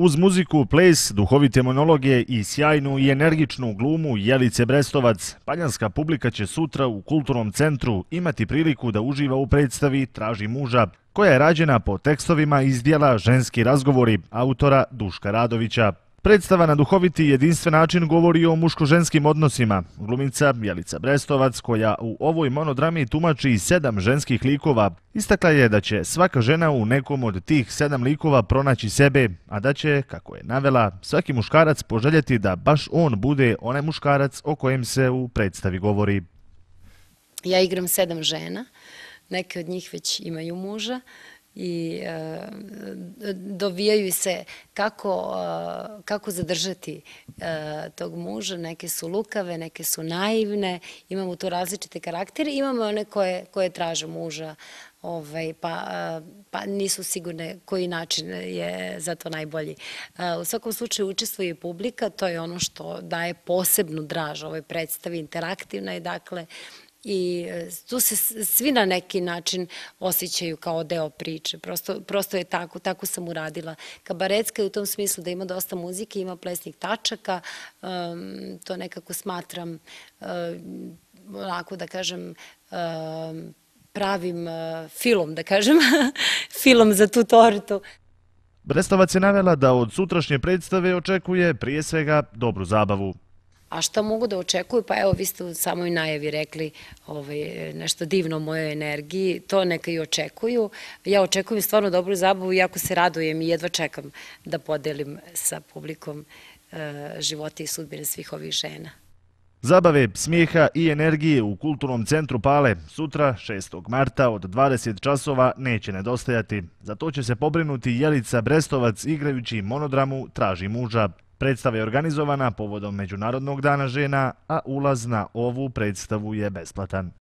Uz muziku, ples, duhovite monologe i sjajnu i energičnu glumu Jelice Brestovac, paljanska publika će sutra u Kulturnom centru imati priliku da uživa u predstavi Traži muža, koja je rađena po tekstovima iz dijela Ženski razgovori autora Duška Radovića. Predstava na duhoviti jedinstven način govori o muško-ženskim odnosima. Glumica Jelica Brestovac, koja u ovoj monodrami tumači sedam ženskih likova, istakla je da će svaka žena u nekom od tih sedam likova pronaći sebe, a da će, kako je navela, svaki muškarac poželjeti da baš on bude onaj muškarac o kojem se u predstavi govori. Ja igram sedam žena, neke od njih već imaju muža, i e, dovijaju se kako, e, kako zadržati e, tog muža. Neke su lukave, neke su naivne, imamo tu različite karaktere, imamo one koje, koje traže muža, ovaj, pa, e, pa nisu sigurne koji način je za to najbolji. E, u svakom slučaju učestvuje publika, to je ono što daje posebnu draž ovoj predstavi, interaktivna je, dakle, i e, tu se svi na neki način osjećaju kao deo priče. Prosto je tako, tako sam uradila. Kabaretska je u tom smislu da ima dosta muzike, ima plesnih tačaka, to nekako smatram, e, onako da kažem, pravim e, filom, da kažem, filom za tu tortu. Brestovac je navela da od sutrašnje predstave očekuje prije svega dobru zabavu. A šta mogu da očekuju? Pa evo, vi ste u samoj najavi rekli ovaj, nešto divno o mojoj energiji. To neka i očekuju. Ja očekujem stvarno dobru zabavu, jako se radujem i jedva čekam da podelim sa publikom eh, živote i sudbine svih ovih žena. Zabave, smijeha i energije u Kulturnom centru Pale sutra, 6. marta od 20 časova, neće nedostajati. Za to će se pobrinuti Jelica Brestovac igrajući monodramu Traži muža. Predstava je organizovana povodom Međunarodnog dana žena, a ulaz na ovu predstavu je besplatan.